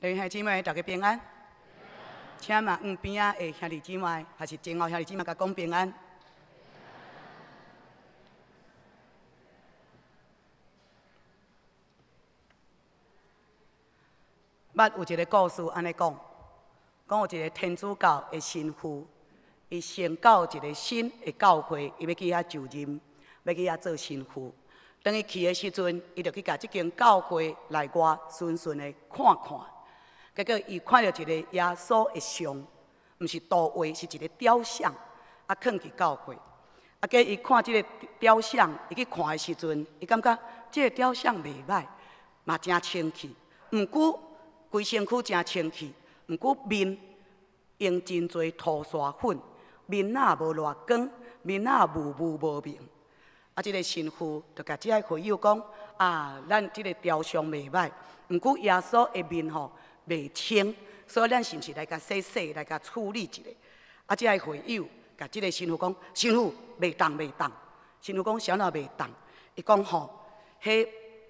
弟兄姊妹，大家平安。请问旁边啊的兄弟姊妹，还是前后兄弟姊妹，甲讲平安。捌有一个故事安尼讲，讲有一个天主教的神父，伊先到一个新的教会，伊要去遐就任，要去遐做神父。当伊去的时阵，伊就去甲即间教会内外顺顺的看看。结果伊看到一个耶稣的像，毋是图画，是一个雕像，啊，放去教会。啊，加伊看即个雕像，伊去看的时阵，伊感觉即个雕像袂歹，嘛真清气。毋过规身躯真清气，毋过面用真侪涂刷粉，面仔无偌光，面仔雾雾无明。啊，即个神父就甲即个会友讲：啊，咱即个雕像袂歹，毋过耶稣的面吼。未清，所以咱是毋是来甲洗洗，来甲处理一下？啊，即个会友甲即个神父讲，神父未动未当。神父讲啥哪未动？伊讲吼，迄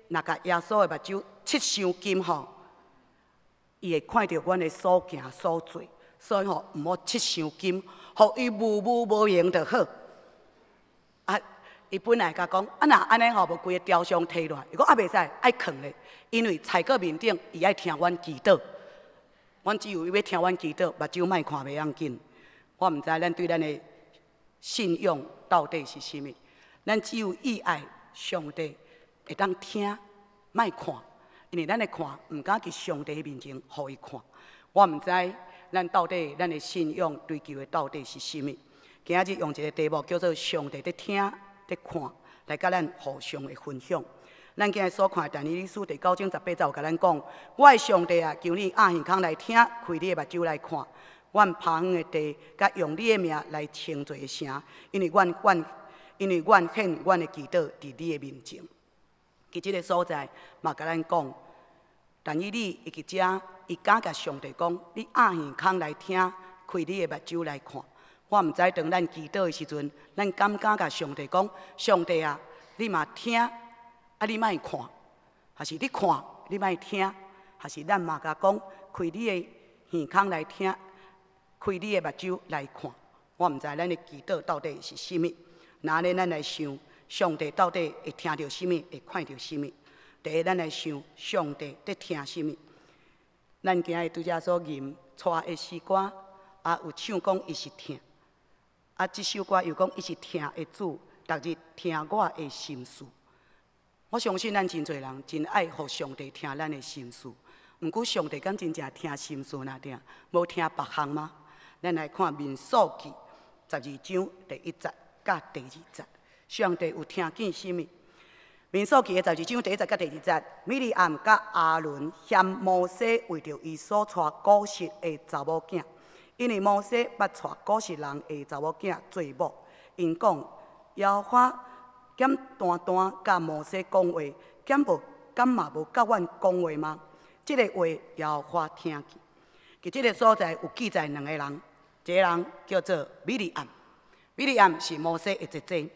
若甲耶稣的目睭七伤金吼，伊会看到阮的所行所做，所以吼毋好七伤金，互伊无无无用就好。伊本来甲讲，啊若安尼吼，无规个雕像摕落，伊讲啊袂使，爱藏咧。因为踩过面顶，伊爱听阮祈祷。阮只有伊要听阮祈祷，目睭莫看袂要紧。我毋知咱对咱的信用到底是啥物。咱只有意爱上帝，会当听，莫看。因为咱的看，毋敢去上帝面前互伊看。我毋知咱到底咱的信用追求的到底是啥物。今仔日用一个题目叫做“上帝在听，在看”，来甲咱互相的分享。咱今日所看，但尼书第九章十八节有甲咱讲：我的上帝啊，求你按耳孔来听，开你的目睭来看。阮旁的地，甲用你的名来称罪声，因为阮阮，因为阮献阮的祈祷伫你的面前。伫即个所在，嘛甲咱讲，但以你伊伫遮，伊敢甲上帝讲：你按耳孔来听，开你的目睭来看。我毋知当咱祈祷的时阵，咱敢敢甲上帝讲：上帝啊，你嘛听。啊！你莫看，还是你看？你莫听，还是咱嘛甲讲，开你的耳孔来听，开你的目睭来看。我毋知咱的祈祷到底是啥物。那咧，咱来想，上帝到底会听到啥物，会看到啥物？第一，咱来想，上帝在听啥物？咱今日拄则所吟带的诗歌，啊，有唱讲伊是听，啊，即首歌又讲伊是听的主，逐日听我的心事。我相信咱真侪人真爱互上帝听咱的心事，毋过上帝敢真正听心事那点，无听别项吗？咱来看民数记十二章第一节甲第二节，上帝有听见什物？民数记的十二章第一节甲第二节，米利暗甲阿伦嫌摩西为着伊所带古实的查某囝，因为摩西捌带古实人的查某囝做某，因讲要花。兼单单甲摩西讲话，兼无兼嘛无甲阮讲话吗？即个话要花听见。伫即个所在有记载两个人，一个人叫做米利暗，米利暗是摩西的姐姐。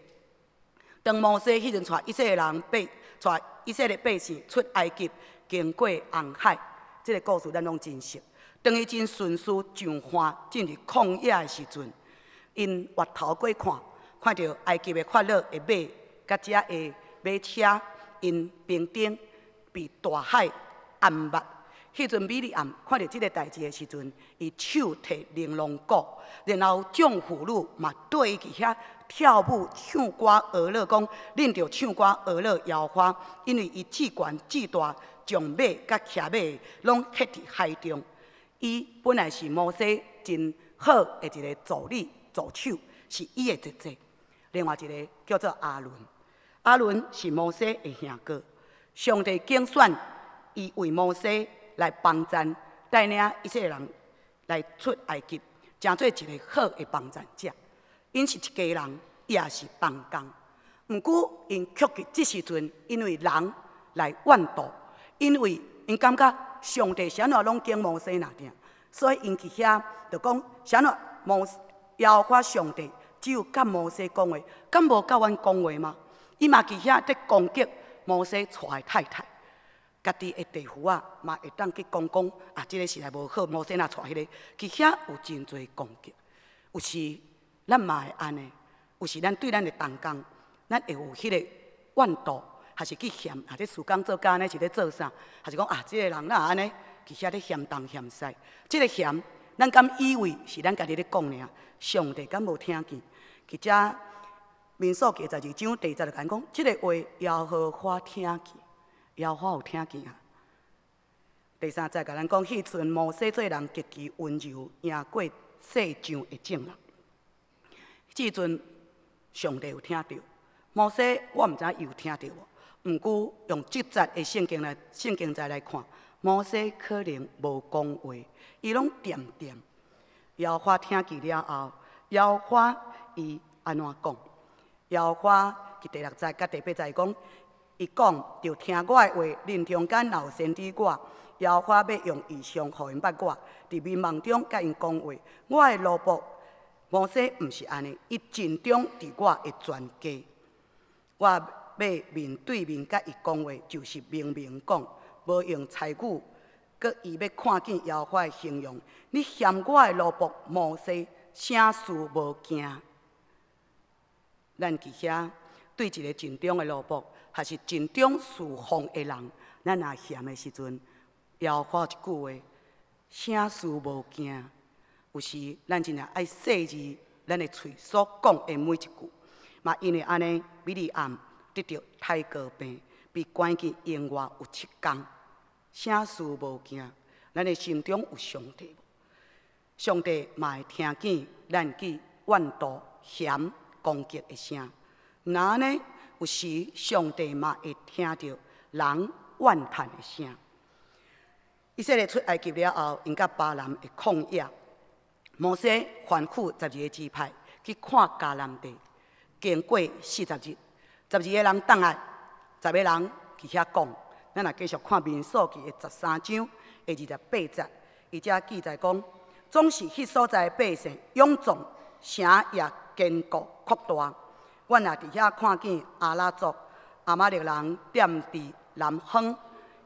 当摩西迄阵带以色列人被带以色列百姓出埃及，经过红海，即个故事咱拢真熟。当伊真顺遂上岸进入旷野的时阵，因回头过看，看到埃及的快乐的马。甲遮的马车因平顶被大海淹没。迄阵米利暗看到即个代志的时阵，伊手提玲珑鼓，然后众妇女嘛对伊去遐跳舞、唱歌、娱乐，讲恁着唱歌、娱乐、摇花，因为伊志悬志大，将马甲骑马拢ฮ็伫海中。伊本来是摩西真好的一个助理助手，是伊的姐姐。另外一个叫做阿伦。阿伦是摩西的兄哥，上帝拣选伊为摩西来帮战，带领一切人来出埃及，成做一个好的帮战者。因是一家人，也是帮工。毋过因却伫即时阵，因为人来怨妒，因为因感觉上帝啥物拢拣摩西那点，所以因去遐就讲啥物摩邀发上帝只有甲摩西讲话，敢无甲阮讲话吗？伊嘛去遐在攻击摩西娶的太太，家己的地府啊，嘛会当去讲讲啊，即个时代无好，摩西若娶迄个，去遐有真侪攻击。有时咱嘛会安尼，有时咱对咱的同工，咱会有迄个怨妒，还是去嫌啊？这事工做干呢是咧做啥？还是讲啊，即个人哪安尼？其遐咧嫌东嫌西，即个嫌，咱敢以为是咱家己咧讲尔？上帝敢无听见？其只民数记十二章第十就讲讲，即个话要好花听见，要花有听见啊。第三再甲咱讲，迄阵摩西做人极其温柔，赢过世上的众人。即阵上帝有听到，摩西我毋知伊有听到无。毋过用即节的圣经来圣经再来看，摩西可能无讲话，伊拢点点。摇花听见了后，摇花伊安怎讲？摇花伫第六节甲第八节讲，伊讲就听我的话，恁中间老先知我。摇花要用异象互因捌我，伫迷茫中甲因讲话。我的罗卜摩西毋是安尼，伊尽忠伫我的全家。我要面对面甲伊讲话，就是明明讲，无用猜语。搁伊要看见妖怪的形容，你嫌我的萝卜摩西，啥事无惊？咱伫遐对一个尽忠的萝卜，还是尽忠侍奉的人，咱若嫌的时阵。要发一句话，啥事无惊。有时咱真正爱细字，咱的嘴所讲的每一句，嘛因为安尼，比你暗得到太高病，被关进院外有七天。啥事无惊，咱的心中有上帝上帝嘛会听见咱去怨妒、嫌、攻击的声。那呢，有时上帝嘛会听到人怨叹的声。以色列出埃及了后，因甲巴兰会抗议。摩西反复十二个支派去看迦南地，经过四十日，十二个人倒来，十个人去遐讲。咱来继续看民数记的十三章的二十八节，伊遮记载讲，总是迄所在百姓勇壮，城也坚固扩大。阮也伫遐看见阿拉族、阿玛力人踮伫南方，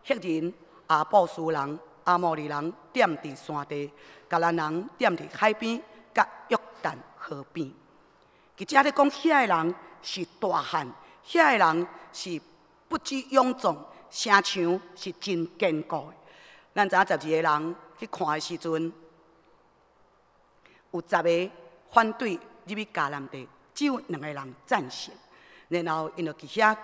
迄人。阿布斯人、阿摩利人踮伫山地，甲兰人踮伫海边，甲约旦河边。伊遮咧讲，遐个人是大汉，遐个人是不知勇壮，城墙是真坚固。咱知影十二个人去看的时阵，有十个反对入去迦南地，只有两个人赞成。然后因就伫遐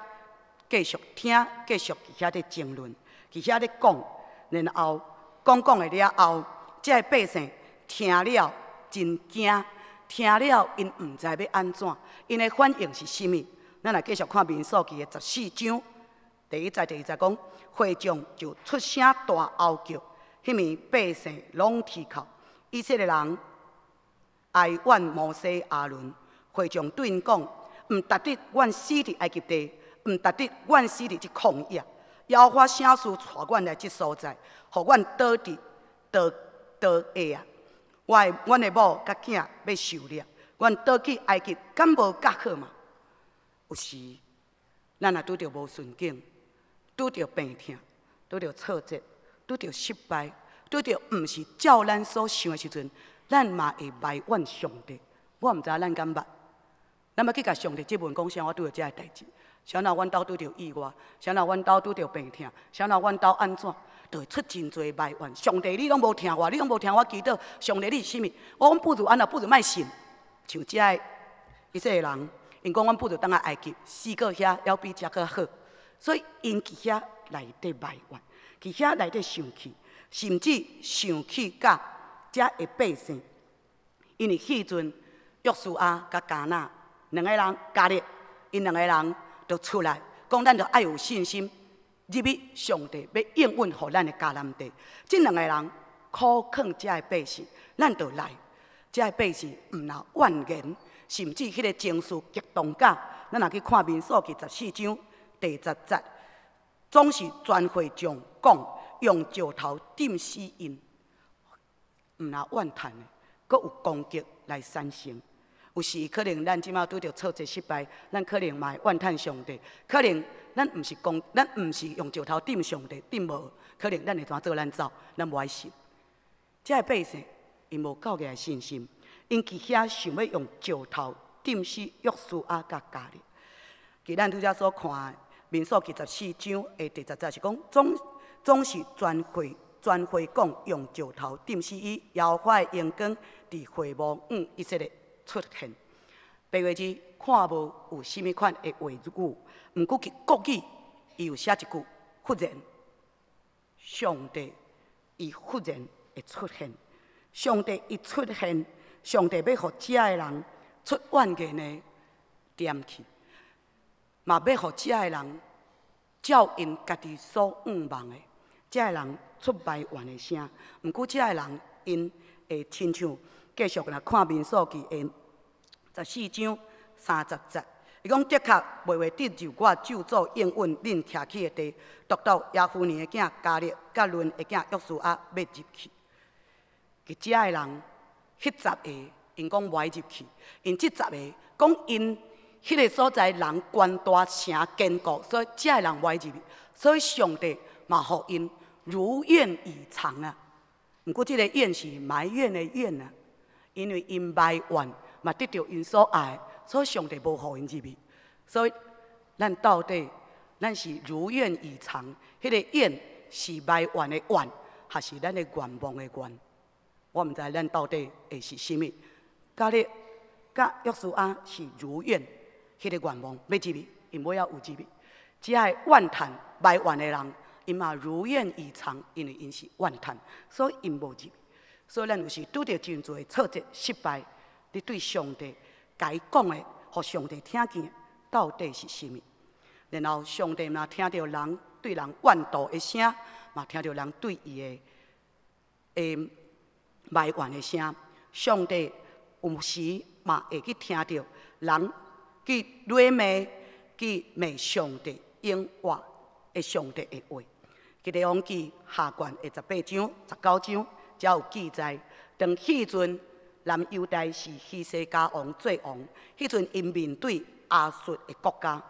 继续听，继续伫遐伫争论。伫遐咧讲，然后讲讲的了后，这百姓听了真惊，听了因毋知要安怎，因的反应是甚物？咱来继续看民数记的十四章，第一节第二节讲，会众就出声大嚎叫，迄面百姓拢啼哭，以色列人哀怨摩西阿伦，会众对因讲，毋值得阮死伫埃及地，毋值得阮死伫即旷野。要发声势带阮来即所在，互阮倒伫倒倒下啊！我阮的某甲囝要受了，阮倒去埃及，敢无较好嘛？有时，咱也拄着无顺境，拄着病痛，拄着挫折，拄着失败，拄着毋是照咱所想的时阵，咱嘛会埋怨上帝。我毋知咱敢捌，咱要去甲上帝即问讲啥？我拄着遮个代志。啥若阮兜拄着意外，啥若阮兜拄着病痛，啥若阮兜安怎，就会出真侪埋怨。上帝，你拢无听我，你拢无听我祈祷。上帝，你是甚物？我讲不如安那，不如卖信。像遮个以色列人，因讲阮不如当个埃及，死过遐要比遮个好。所以因伫遐内底埋怨，伫遐内底生气，甚至生气甲遮个百姓。因为迄阵约书亚甲加纳两个人加入，因两个人。就出来，讲咱就爱有信心，入去上帝要应允互咱的迦南地。这两个人苦劝遮的百姓，咱就来。遮的百姓毋若怨言，甚至迄个情绪激动甲，咱若去看民数记十四章第十节，总是全会众讲，用石头钉死因，毋若怨叹的，阁有攻击来产生。有时可能咱即马拄着挫折失败，咱可能嘛怨叹上帝，可能咱毋是讲，咱毋是用石头顶上帝，顶无可能，咱会怎做咱走？咱无爱信。这个百姓因无够个信心，因伫遐想要用石头顶死约书亚甲家哩。伫咱拄则所看，民数记十四章诶第十节是讲，总总是全会全会讲用石头顶死伊，摇坏阳光伫会幕五以色列出现。八月日看无有甚物款的话语，毋过去国语伊有写一句：忽然，上帝伊忽然会出现。上帝一出现，上帝要互遮的人出万言的点去。嘛要互遮的人照因家己所愿望的，遮的人出百万的声。毋过遮的人因会亲像继续来看民数记因十四章三十节，伊讲的确袂话得就我就做应允恁徛起的地，独到亚夫尼的囝加入、甲伦的囝约书亚要入去。伫遮个人，迄十个因讲袂入去，因即十个讲因。迄个所在人关大城坚固，所以遮个人歪入去，所以上帝嘛，互因如愿以偿啊。毋过，即个愿是埋怨的怨啊，因为因埋怨嘛得到因所爱，所以上帝无互因入去。所以，咱到底咱是如愿以偿？迄个愿是埋怨的怨，还是咱的愿望的愿？我毋知咱到底会是甚物？加咧，甲约书亚是如愿。迄个愿望要入去，因为要有入去。只系怨叹埋怨的人，因嘛如愿以偿，因为因是怨叹，所以因无入。所以咱有时拄着真侪挫折失败，你对上帝该讲的，互上帝听见，到底是甚物？然后上帝嘛听到人对人怨妒的声，嘛听到人对伊的诶埋怨的声。上帝有时嘛会去听到人。去雷骂，去骂上帝应话的上帝的话。记得往记下卷的十八章、十九章，才有记载。当迄阵南犹大是希西家王做王，迄阵因面对亚述的国家，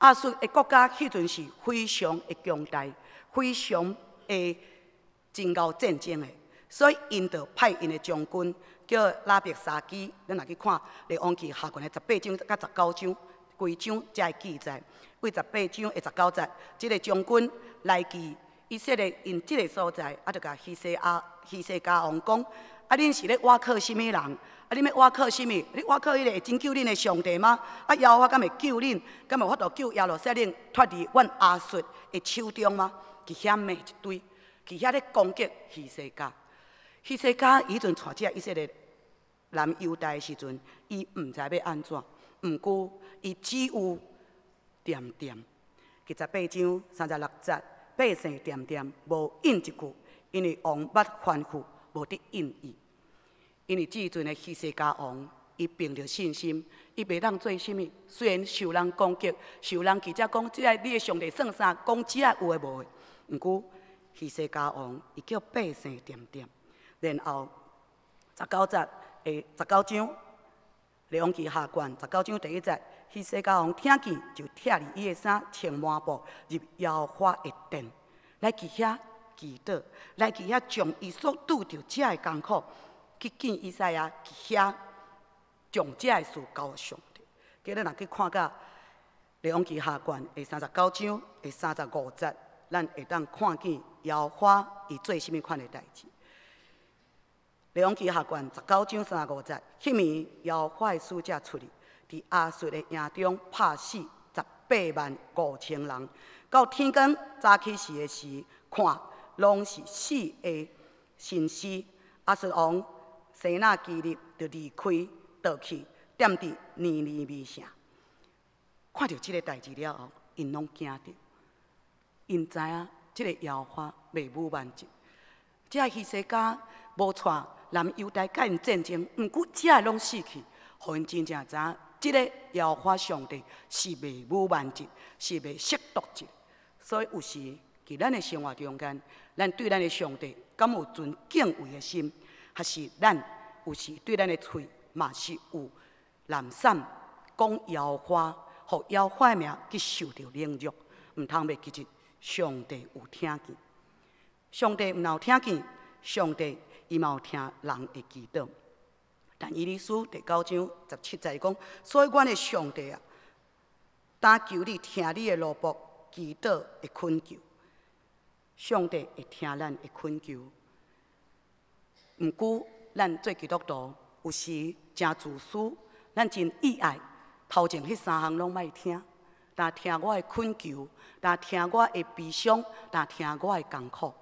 亚述的国家迄阵是非常的强大，非常的真够战争的，所以因就派因的将军。叫拉别沙基，咱来去看《列王记》下卷的十八章甲十九章，规章才会记载。为十八章的十九节，即个将军来记以色列因即个所在，啊，就甲希西阿、希西家王讲：啊，恁是咧挖靠什物人？啊，恁要挖靠什物？你挖靠迄个会拯救恁的上帝吗？啊，耶和华敢会救恁？敢会法度救耶路撒冷脱离阮阿叔的手中吗？去遐骂一堆，去遐咧攻击希西家。希西家以前带遮以色列南犹大时阵，伊毋知要安怎，毋过伊只有点点。第十八章三十六节，百姓点点无应一句，因为王捌吩咐，无得应伊。因为即阵的希西家王，伊凭着信心，伊袂当做甚物。虽然受人攻击，受人记者讲，即个你的上帝算啥？讲只个有诶无诶。毋过希西家王，伊叫百姓点点。然后十九节诶，十九章《列王记下卷》十九章第一节，希西家王听见，就拆离伊的衫，穿满布入妖花一殿，来去遐祈祷，来去遐将伊所拄着遮的艰苦，去见以赛亚，去遐将遮的事交上帝。今日若去看到《列王记下卷》诶三十九章诶三十五节，咱会当看见妖花伊做甚物款的代志。列王记下卷十九章三十五节，迄暝妖坏使者出去，伫亚述的营中拍死十八万五千人。到天光早起时的时，看拢是死的身尸。亚述王西那基立就离开倒去，踮伫尼尼微城。看到即个代志了后，因拢惊着，因知影即个妖花未武万疾，即个希西家无带。南犹大甲因战争，毋过遮个拢死去，互因真正知影，即个妖花上帝是未武万疾，是未亵渎者。所以有时伫咱的生活中间，咱对咱的上帝敢有尊敬畏的心，还是咱有时对咱的喙嘛是有懒散，讲妖花，互妖花名去受到凌辱，毋通袂记住上帝有听见。上帝毋若有听见，上帝伊嘛有听人的祈祷。但伊理书第九章十七节讲，所以阮的上帝啊，但求你听你的罗卜祈祷的恳求。上帝会听咱的恳求。毋过，咱做基督徒有时真自私，咱真意爱，头前迄三项拢莫听，但听我的恳求，但听我的悲伤，但听我的艰苦。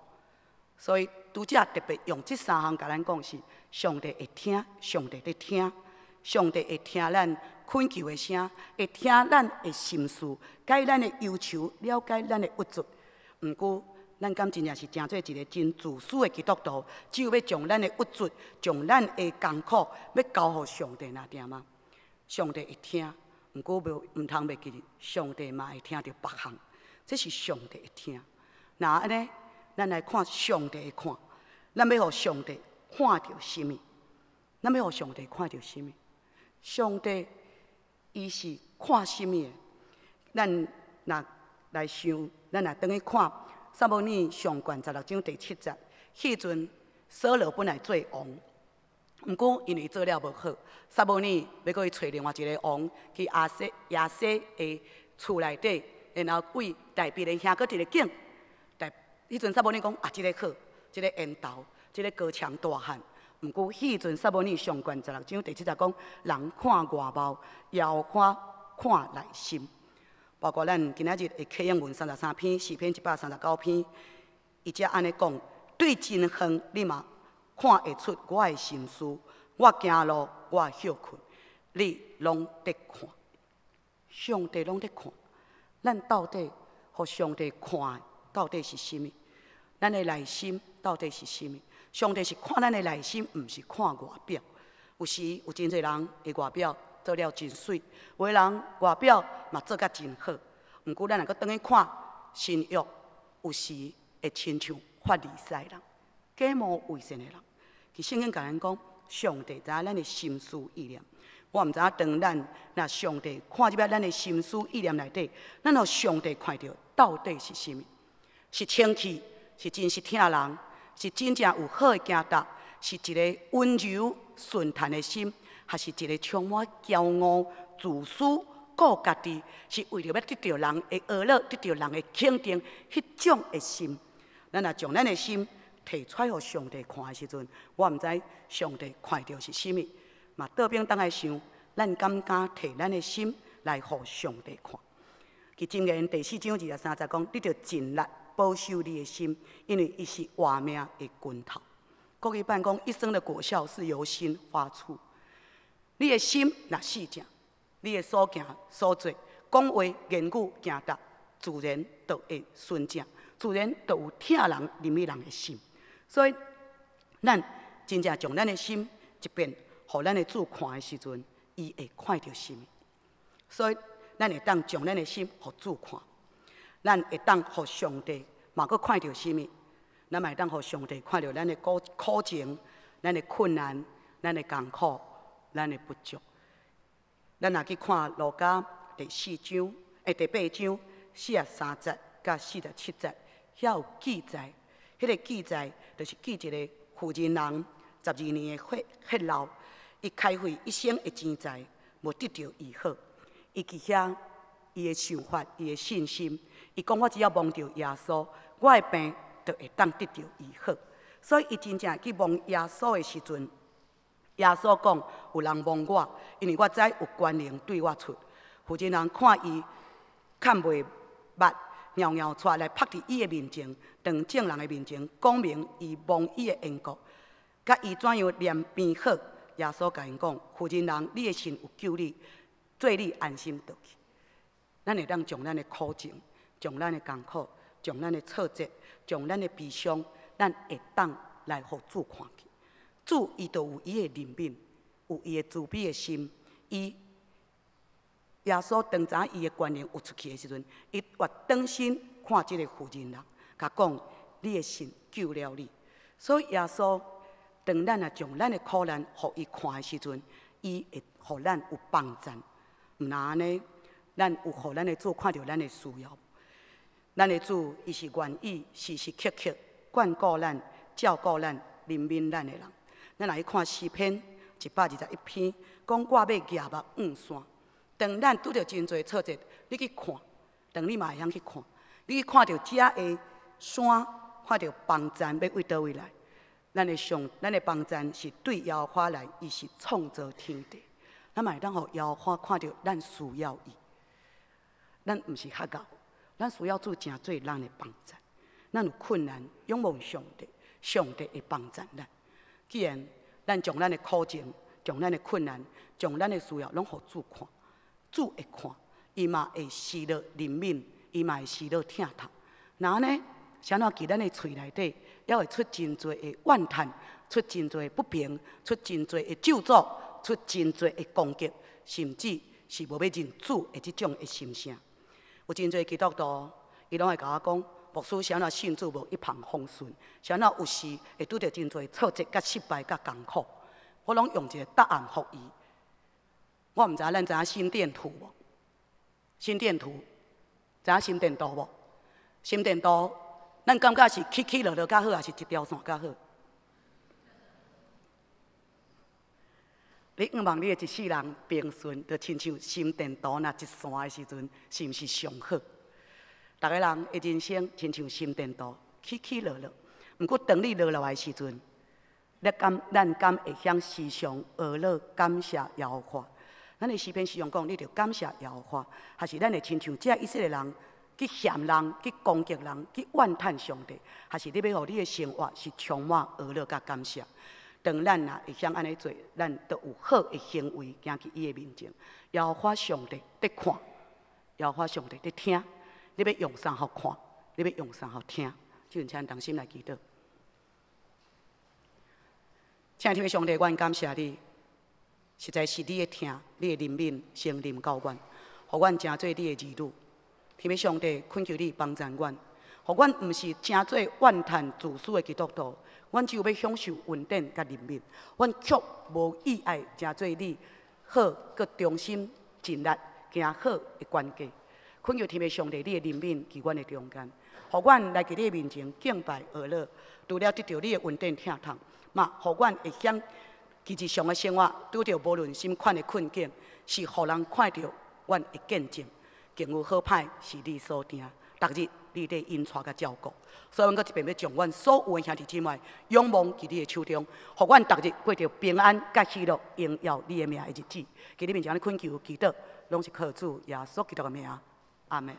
所以，拄则特别用即三项甲咱讲是：上帝会听，上帝在听，上帝会听咱恳求的声，会听咱的心事，解咱的忧愁，了解咱的不足。毋过，咱敢真正是真做一个真自私的基督徒，只有要将咱的不足、将咱的艰苦，要交互上帝那点吗？上帝会听，毋过无毋通袂记，上帝嘛会听着别项，这是上帝会听。那安尼，咱来看上帝看，咱要互上帝看到什么？咱要互上帝看到什么？上帝伊是看什么？咱若来想，咱若等于看。撒母尼上卷十六章第七节，迄阵扫罗本来做王，毋过因为做了无好，撒母尼要过去找另外一个王，去亚西亚西的厝内底，然后为大别的兄搁一个景。迄阵撒母耳讲啊，即个好，即个缘投，即个高强大汉。毋过迄阵撒母耳上卷十六章第七节讲，人看外貌，要看看内心。包括咱今仔日的启应文三十三篇、四篇一百三十九篇，伊则安尼讲：对真远，你嘛看会出我的心思；我行路，我休困，你拢得看。上帝拢得看，咱到底互上帝看到底是甚物？咱的内心到底是甚物？上帝是看咱的内心，毋是看外表。有时有真侪人的外表。做了真水，有的人外表嘛做甲真好，毋过咱若搁倒去看，心欲有时会亲像发利赛人，假冒伪善的人。其圣经甲咱讲，上帝知影咱的心思意念。我毋知影当咱若上帝看即摆咱的心思意念内底，咱互上帝看到到底是甚物？是清气，是真实听人，是真正有好的行达，是一个温柔顺坦的心。还是一个充满骄傲、自私、顾家己，是为了要得到人的娱乐、得到人的肯定，迄种的心。咱若将咱的心提出来互上帝看的时阵，我毋知上帝看到是甚物。嘛，倒边当来想，咱敢敢摕咱的心来互上帝看？其箴言第四章二十三节讲：你着尽力保守你的心，因为伊是活命的根头。国语办讲：一生的果效是由心发出。你的心若细正，你的所行所做、讲话言语行达，自然就会顺正，自然就有听人、入去人的心。所以，咱真正将咱的心一遍，互咱的主看的时阵，伊会看到什么？所以，咱会当将咱的心互主看，咱会当互上帝嘛阁看到什物？咱嘛会当互上帝看到咱的苦苦情、咱的困难、咱的艰苦。咱的不足，咱若去看《路加》第四章、诶第八章四十三节甲四十七节，遐有记载。迄个记载就是记一个富人人十二年的血血流，伊开费一生的钱财，无得到医好。伊去遐，伊的想法，伊的信心，伊讲我只要望到耶稣，我的病就会当得到医好。所以伊真正去望耶稣的时阵。耶稣讲：“有人望我，因为我知有关灵对我出。负责人看伊看袂捌，尿尿出来拍伫伊的面前，当众人的面前讲明伊望伊的因果，甲伊怎样念病好。耶稣甲因讲：负责人，你的心有救你，做你安心倒去。咱会当将咱的苦情、将咱的艰苦、将咱的挫折、将咱的悲伤，咱会当来互主看去。”主伊都有伊的怜悯，有伊的慈悲的心。伊耶稣当早伊的观念有出去的时阵，伊活当心看即个妇人人，甲讲你的心救了你。所以耶稣当咱啊将咱的苦难互伊看的时阵，伊会互咱有帮助。毋然呢，咱有互咱的主看到咱的需要。咱的主，伊是愿意时时刻刻眷顾咱、照顾咱、怜悯咱的人。咱来看诗篇一百二十一篇，讲我要举目望山。当咱拄着真侪挫折，你去看，当你嘛会晓去看，你去看到遮的山，看到房站要为倒位来。咱的上，咱的房站是对摇花来，伊是创造天地。咱嘛会当互摇花看到咱需要伊。咱毋是学校，咱需要做正做咱的帮助。咱有困难，仰望上帝，上帝会帮助咱。既然咱将咱的苦情、将咱的困难、将咱的需要拢互主看，主会看，伊嘛会视落怜悯，伊嘛会视落疼痛。然后呢，想到伫咱的喙内底，还会出真侪的怨叹，出真侪不平，出真侪的咒诅，出真侪的攻击，甚至是无要认主的即种的心声。有真侪基督徒，伊拢会甲我讲，牧师啥那信主无一帆风顺，啥那有时会拄着真侪挫折、甲失败、甲艰苦。我拢用一个答案互伊。我毋知咱知影心电图无？心电图，知影心电图无？心电图，咱感觉是起起落落较好，还是一条线较好？你希望你的一世人平顺，就亲像心电图那一线的时阵，是毋是上好？逐个人的人生亲像心电图，起起落落。毋过当你落落来时阵，你敢咱敢会向时常学乐感谢耶和华？咱的视频时常讲，你着感谢耶和华，还是咱会亲像这一世的人去嫌人、去攻击人、去怨叹上帝？还是你要互你的生活是充满学乐甲感谢？当咱啊会晓安尼做，咱都有好的行为行去伊的面前，摇花上帝伫看，摇花上帝伫听。你要用啥好看？你要用啥好听？就用请同心来祈祷。亲爱的上帝，阮感谢你，实在是你的听，你的怜悯，圣灵教阮，互阮成做你的儿女。天父上帝，恳求你帮助阮，互阮毋是诚做怨叹自私的基督徒。阮只有要享受稳定甲人民，阮却无意爱诚做你好，佮忠心尽力行好的关键。恳求天父上帝，你的人民伫阮的中间，互阮来伫你的面前敬拜而乐，除了得到你的稳定疼痛，嘛，互阮会晓其日常的生活拄着无论什款的困境，是互人看到阮的见证，更有好歹是你所定，逐日。你得因带甲照顾，所以阮搁一边要将阮所有的兄弟姊妹仰望伫你的手中，互阮逐日过着平安甲喜乐、荣耀你的名的日子。今日面前的恳求祈祷，拢是靠主耶稣基督的名，阿门。